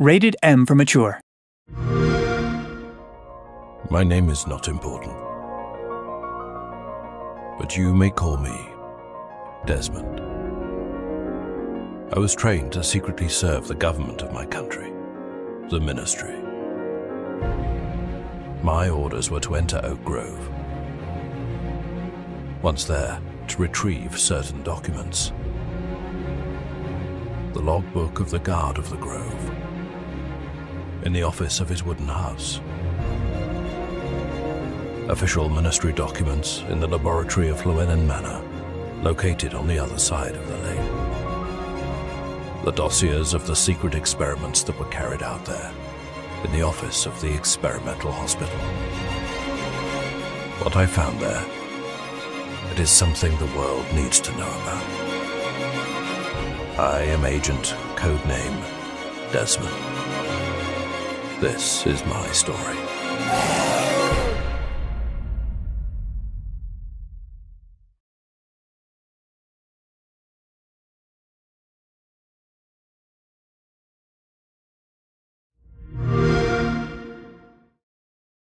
Rated M for mature. My name is not important. But you may call me Desmond. I was trained to secretly serve the government of my country, the ministry. My orders were to enter Oack Grove. Once there, to retrieve certain documents. The logbook of the guard of the Grove. In the office of his wooden house. Official ministry documents in the laboratory of Llewellyn Manor, located on the other side of the lake. The dossiers of the secret experiments that were carried out there, in the office of the experimental hospital. What I found there, it is something the world needs to know about. I am Agent Codename Desmond. This is my story.